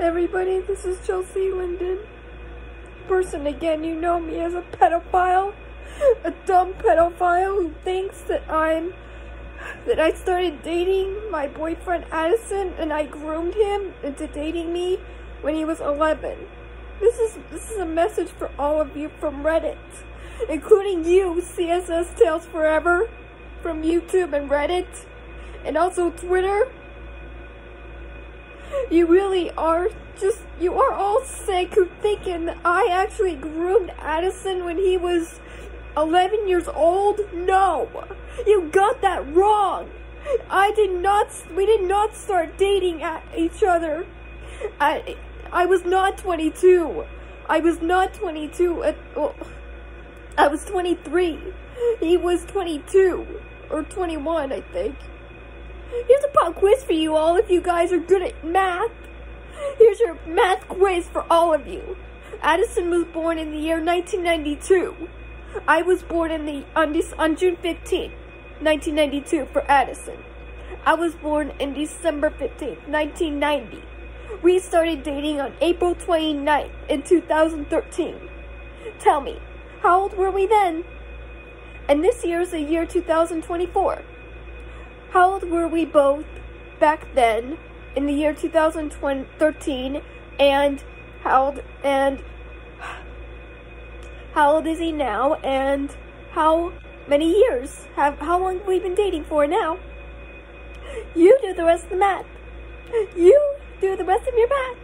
everybody, this is Chelsey Linden. Person again, you know me as a pedophile. A dumb pedophile who thinks that I'm that I started dating my boyfriend Addison and I groomed him into dating me when he was 11. This is this is a message for all of you from Reddit, including you, CSS Tales Forever, from YouTube and Reddit, and also Twitter. You really are just you are all sick thinking I actually groomed Addison when he was 11 years old? No! You got that wrong! I did not, we did not start dating at each other. I, I was not 22. I was not 22 at, well, I was 23. He was 22. Or 21, I think. Here's a pop quiz for you all if you guys are good at math. Here's your math quiz for all of you. Addison was born in the year 1992. I was born in the on, this, on June 15, 1992 for Addison. I was born in December 15, 1990. We started dating on April 29th in 2013. Tell me, how old were we then? And this year is the year 2024. How old were we both back then in the year 2013 and how old and how old is he now and how many years have how long have we been dating for now? You do the rest of the math. You do the rest of your math.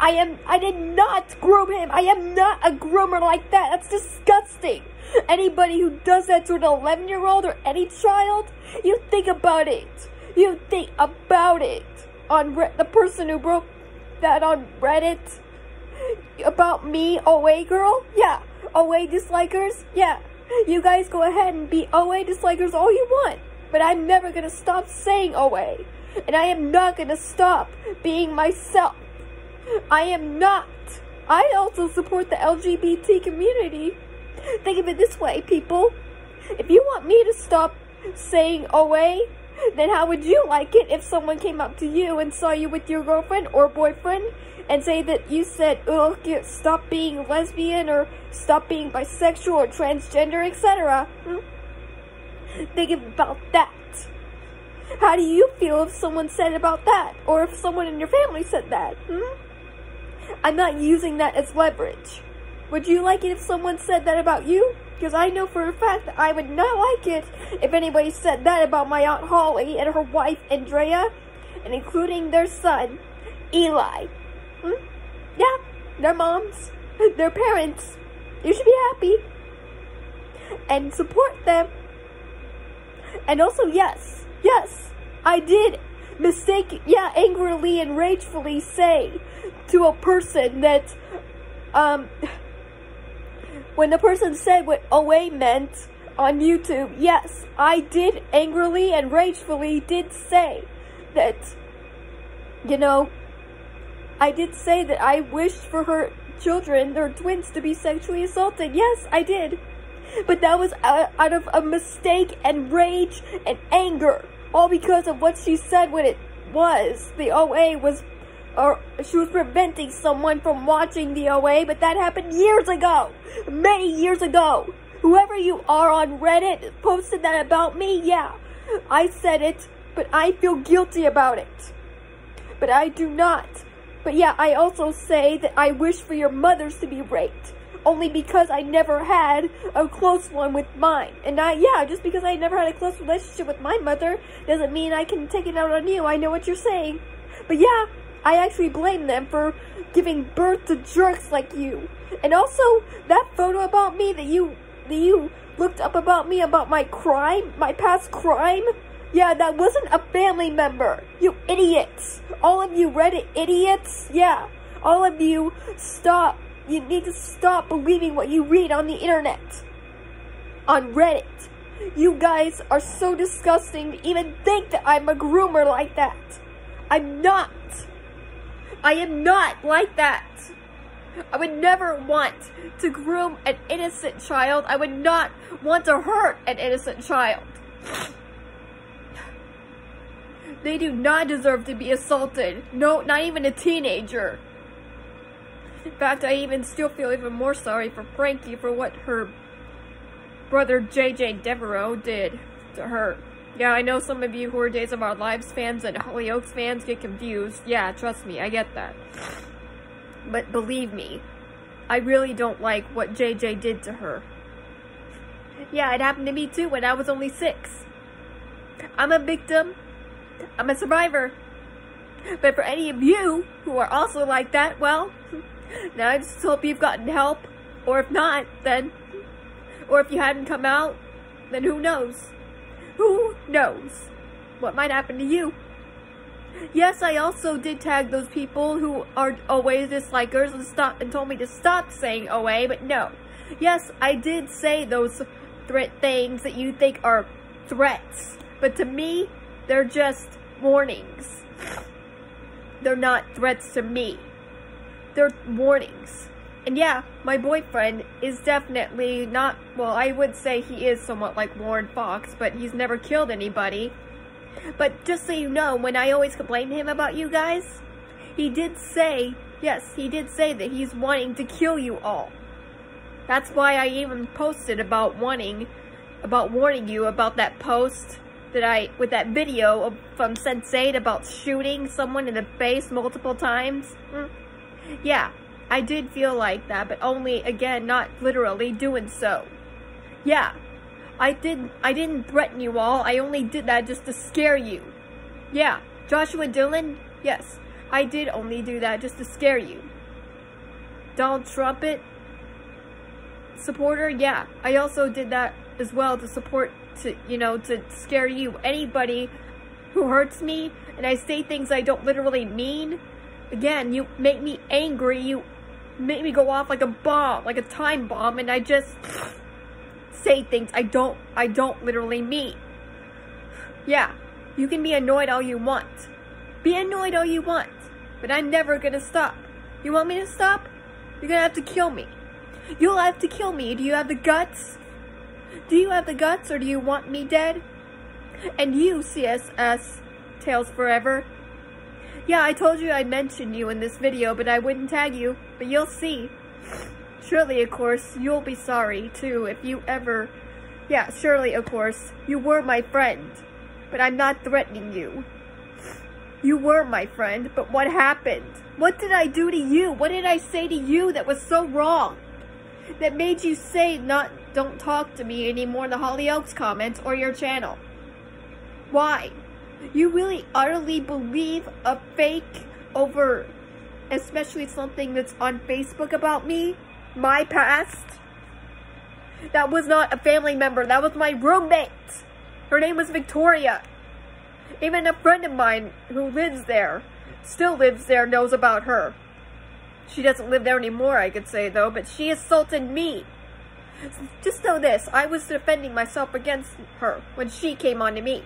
I am I did not groom him. I am not a groomer like that. That's disgusting. Anybody who does that to an 11 year old or any child, you think about it. You think about it. On Re- the person who broke that on Reddit about me, OA girl? Yeah. OA dislikers? Yeah. You guys go ahead and be OA dislikers all you want. But I'm never gonna stop saying OA. And I am not gonna stop being myself. I am not. I also support the LGBT community. Think of it this way, people. If you want me to stop saying OA, then how would you like it if someone came up to you and saw you with your girlfriend or boyfriend and say that you said, ugh, stop being lesbian or stop being bisexual or transgender, etc. Hmm? Think about that. How do you feel if someone said about that? Or if someone in your family said that? Hmm? I'm not using that as leverage. Would you like it if someone said that about you? Because I know for a fact that I would not like it if anybody said that about my Aunt Holly and her wife Andrea, and including their son, Eli. Hmm? Yeah, their moms, their parents. You should be happy. And support them. And also, yes, yes, I did mistake, yeah, angrily and ragefully say to a person that, um, when the person said what OA meant on YouTube, yes, I did angrily and ragefully did say that, you know, I did say that I wished for her children, their twins, to be sexually assaulted. Yes, I did. But that was out of a mistake and rage and anger. All because of what she said when it was. The OA was, or she was preventing someone from watching the OA, but that happened years ago. Many years ago. Whoever you are on Reddit posted that about me, yeah. I said it, but I feel guilty about it. But I do not. But yeah, I also say that I wish for your mothers to be raped. Only because I never had a close one with mine. And I, yeah, just because I never had a close relationship with my mother doesn't mean I can take it out on you. I know what you're saying. But yeah, I actually blame them for giving birth to jerks like you. And also, that photo about me that you, that you looked up about me, about my crime, my past crime, yeah, that wasn't a family member. You idiots. All of you Reddit idiots. Yeah. All of you, stop. You need to stop believing what you read on the internet. On Reddit. You guys are so disgusting to even think that I'm a groomer like that. I'm not. I am not like that. I would never want to groom an innocent child. I would not want to hurt an innocent child. They do not deserve to be assaulted. No, not even a teenager. In fact, I even still feel even more sorry for Frankie for what her brother JJ Deveraux did to her. Yeah, I know some of you who are Days of Our Lives fans and Hollyoaks fans get confused. Yeah, trust me, I get that. But believe me, I really don't like what JJ did to her. Yeah, it happened to me too when I was only six. I'm a victim. I'm a survivor. But for any of you who are also like that, well, now I just hope you've gotten help. Or if not, then, or if you hadn't come out, then who knows? Who knows what might happen to you? Yes, I also did tag those people who are OA dislikers and stop and told me to stop saying OA, but no. Yes, I did say those threat things that you think are threats, but to me, they're just warnings. They're not threats to me. They're warnings. And yeah, my boyfriend is definitely not, well, I would say he is somewhat like Warren Fox, but he's never killed anybody. But just so you know, when I always complain to him about you guys, he did say, yes, he did say that he's wanting to kill you all. That's why I even posted about wanting, about warning you about that post that I, with that video of, from Sense8 about shooting someone in the face multiple times. Mm. Yeah, I did feel like that, but only, again, not literally doing so. Yeah, I did I didn't threaten you all. I only did that just to scare you. Yeah, Joshua Dillon, yes, I did only do that just to scare you. Donald Trumpet supporter, yeah, I also did that as well to support to you know to scare you. Anybody who hurts me and I say things I don't literally mean, again, you make me angry. You make me go off like a bomb, like a time bomb, and I just say things I don't, I don't literally mean. Yeah, you can be annoyed all you want. Be annoyed all you want, but I'm never gonna stop. You want me to stop? You're gonna have to kill me. You'll have to kill me. Do you have the guts? Do you have the guts or do you want me dead? And you, CSS, Tails Forever. Yeah, I told you I'd mention you in this video, but I wouldn't tag you. But you'll see. Surely, of course, you'll be sorry, too, if you ever... Yeah, surely, of course, you were my friend. But I'm not threatening you. You were my friend, but what happened? What did I do to you? What did I say to you that was so wrong? That made you say not don't talk to me anymore in the Hollyoaks comments or your channel? Why? You really utterly believe a fake over especially something that's on Facebook about me? my past. That was not a family member. That was my roommate. Her name was Victoria. Even a friend of mine who lives there, still lives there, knows about her. She doesn't live there anymore, I could say, though, but she assaulted me. Just know this, I was defending myself against her when she came on to me.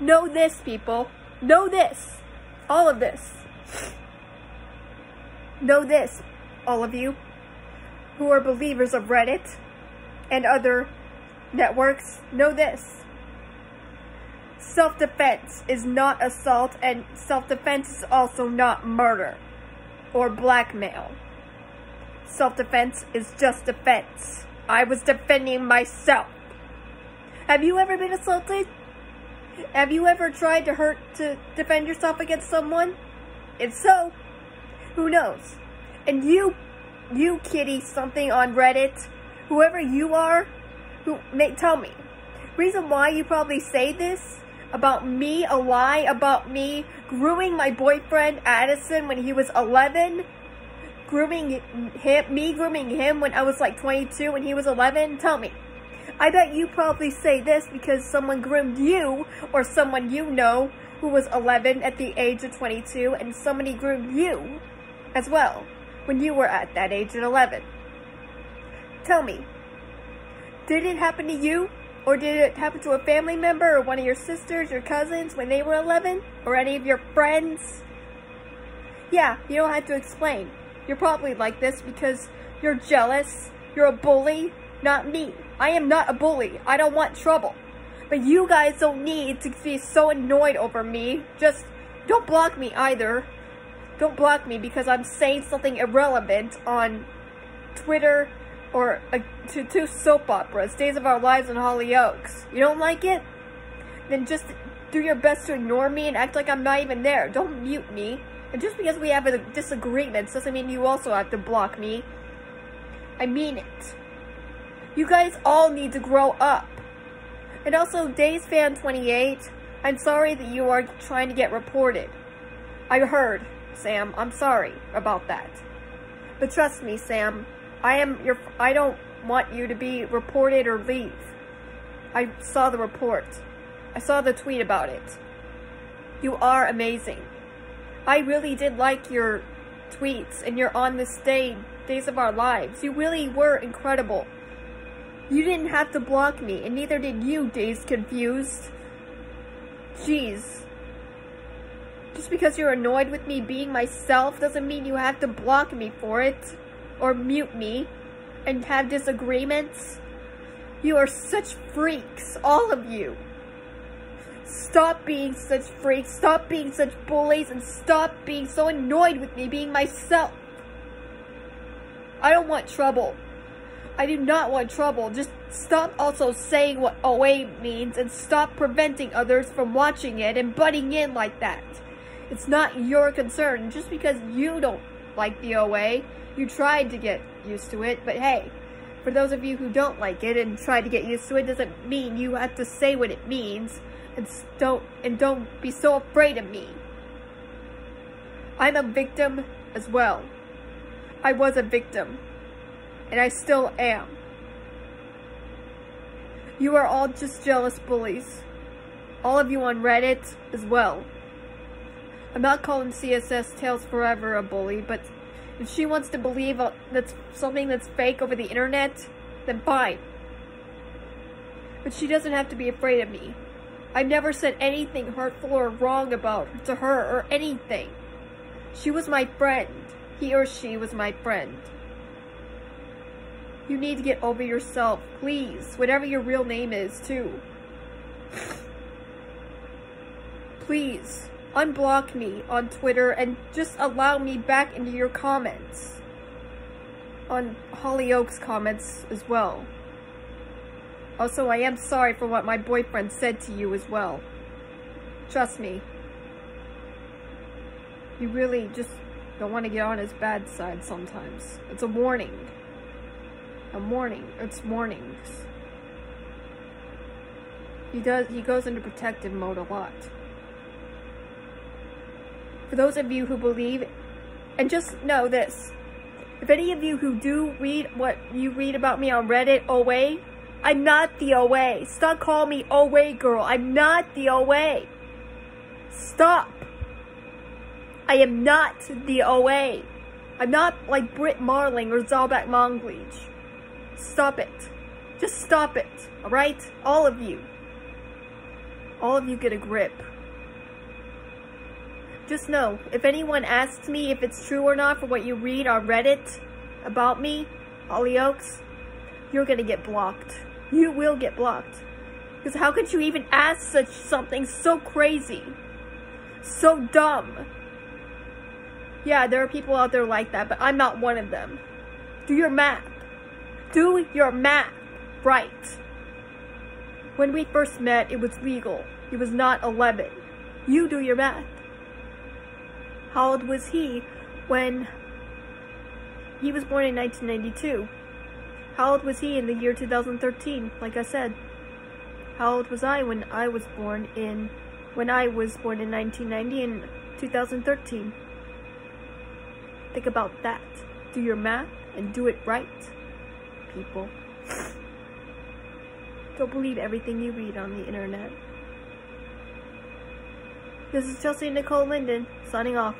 Know this, people. Know this. All of this. Know this all of you who are believers of Reddit and other networks know this. Self-defense is not assault and self-defense is also not murder or blackmail. Self-defense is just defense. I was defending myself. Have you ever been assaulted? Have you ever tried to hurt to defend yourself against someone? If so, who knows? And you, you kitty something on Reddit, whoever you are, who may tell me. Reason why you probably say this about me, a lie about me grooming my boyfriend Addison when he was 11, grooming him, me grooming him when I was like 22 when he was 11. Tell me. I bet you probably say this because someone groomed you or someone you know who was 11 at the age of 22 and somebody groomed you as well when you were at that age at 11. Tell me, did it happen to you? Or did it happen to a family member or one of your sisters, your cousins when they were 11? Or any of your friends? Yeah, you don't have to explain. You're probably like this because you're jealous. You're a bully. Not me. I am not a bully. I don't want trouble. But you guys don't need to be so annoyed over me. Just don't block me either. Don't block me because I'm saying something irrelevant on Twitter or uh, to two soap operas, Days of Our Lives and Hollyoaks. You don't like it? Then just do your best to ignore me and act like I'm not even there. Don't mute me. And just because we have a disagreement doesn't mean you also have to block me. I mean it. You guys all need to grow up. And also, Days Fan 28, I'm sorry that you are trying to get reported. I heard, Sam. I'm sorry about that. But trust me, Sam, I am your I don't want you to be reported or leave. I saw the report. I saw the tweet about it. You are amazing. I really did like your tweets and your on this day, Days of Our Lives. You really were incredible. You didn't have to block me, and neither did you, Days Confused. Jeez. Just because you're annoyed with me being myself doesn't mean you have to block me for it. Or mute me. And have disagreements. You are such freaks, all of you. Stop being such freaks, stop being such bullies, and stop being so annoyed with me being myself. I don't want trouble. I do not want trouble. Just stop also saying what OA means and stop preventing others from watching it and butting in like that. It's not your concern. Just because you don't like the OA, you tried to get used to it, but hey, for those of you who don't like it and try to get used to it doesn't mean you have to say what it means and don't and don't be so afraid of me. I'm a victim as well. I was a victim, and I still am. You are all just jealous bullies. All of you on Reddit as well. I'm not calling CSS Tails Forever a bully, but if she wants to believe that's something that's fake over the internet, then fine. But she doesn't have to be afraid of me. I never said anything hurtful or wrong about her, to her or anything. She was my friend. He or she was my friend. You need to get over yourself, please. Whatever your real name is, too. please, unblock me on Twitter and just allow me back into your comments. On Hollyoaks comments as well. Also, I am sorry for what my boyfriend said to you as well. Trust me. You really just don't want to get on his bad side sometimes. It's a warning. A warning. It's warnings. He does, he goes into protective mode a lot. For those of you who believe, and just know this, if any of you who do read what you read about me on Reddit, OA, I'm not the OA. Stop calling me OA girl. I'm not the OA. Stop. I am not the OA. I'm not like Brit Marling or Zal Batmanglij. Stop it. Just stop it. Alright? All of you. All of you get a grip. Just know, if anyone asks me if it's true or not for what you read on Reddit about me, Hollyoaks, you're gonna get blocked you will get blocked. Because how could you even ask such something so crazy? So dumb. Yeah, there are people out there like that, but I'm not one of them. Do your math. Do your math right. When we first met, it was legal. He was not 11. You do your math. How old was he when he was born in 1992? How old was he in the year 2013, like I said? How old was I when I was born in, when I was born in 1990 and 2013? Think about that. Do your math and do it right, people. Don't believe everything you read on the internet. This is Chelsey Nicole Linden, signing off.